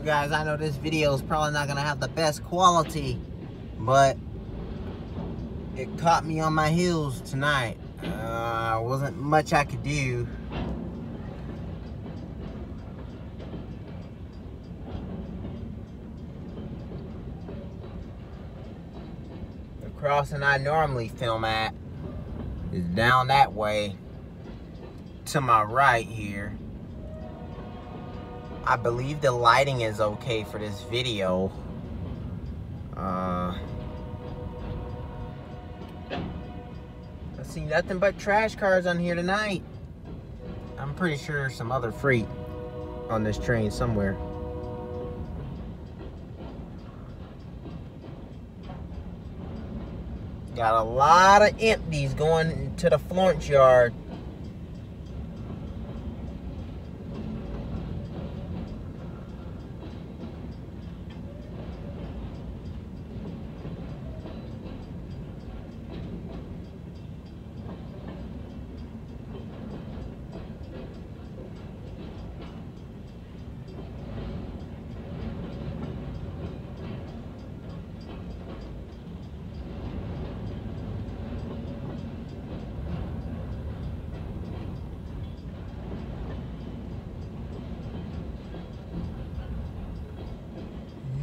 guys, I know this video is probably not gonna have the best quality, but it caught me on my heels tonight. Uh, wasn't much I could do. The crossing I normally film at is down that way to my right here. I believe the lighting is okay for this video. Uh, I see nothing but trash cars on here tonight. I'm pretty sure some other freight on this train somewhere. Got a lot of empties going to the Florence yard.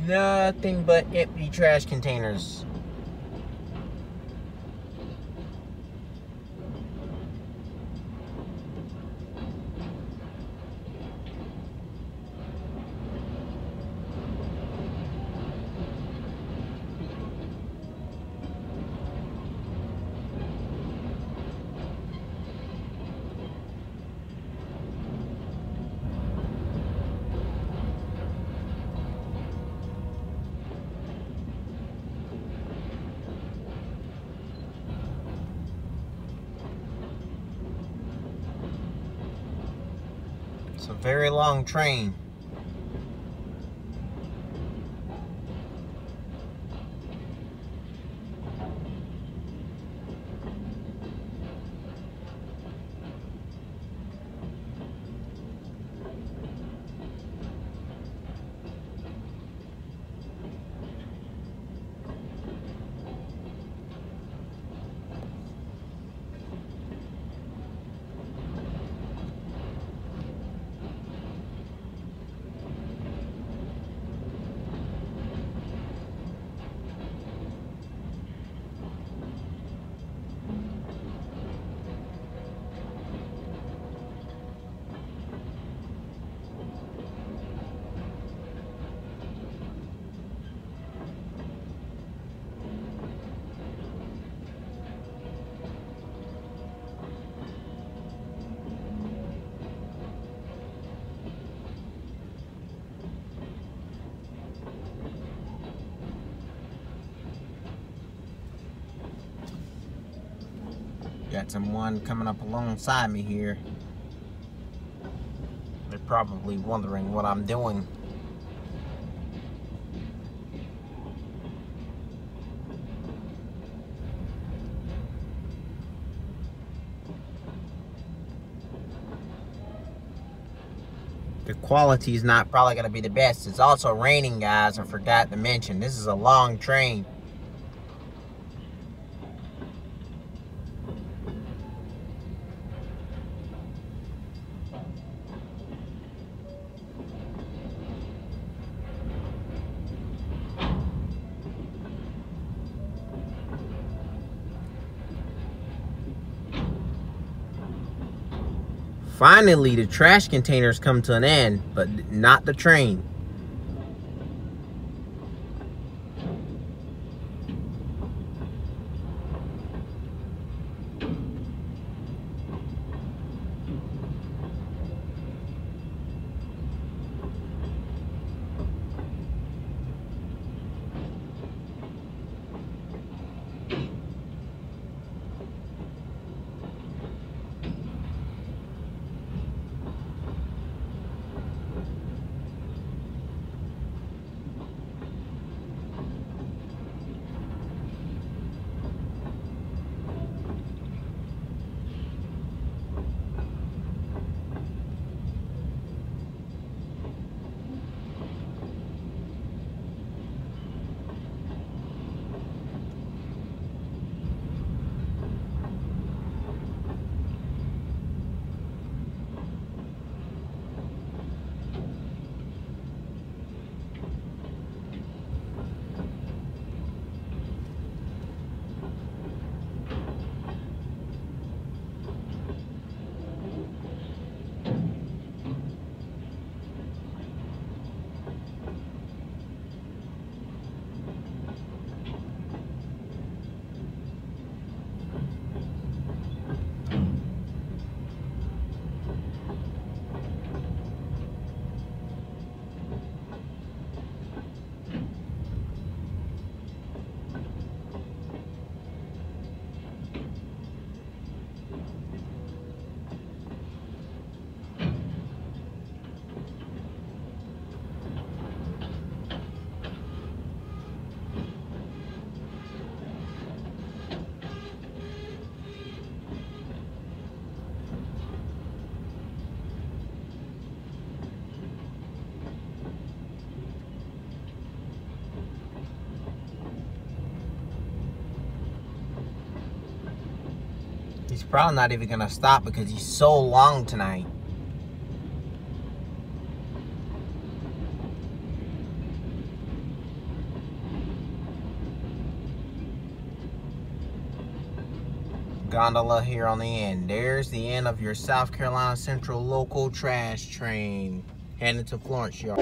Nothing but empty trash containers. It's a very long train. Got someone coming up alongside me here. They're probably wondering what I'm doing. The quality is not probably going to be the best. It's also raining, guys. I forgot to mention. This is a long train. Finally, the trash containers come to an end, but not the train. He's probably not even gonna stop because he's so long tonight. gondola here on the end. There's the end of your South Carolina Central local trash train heading to Florence Yard.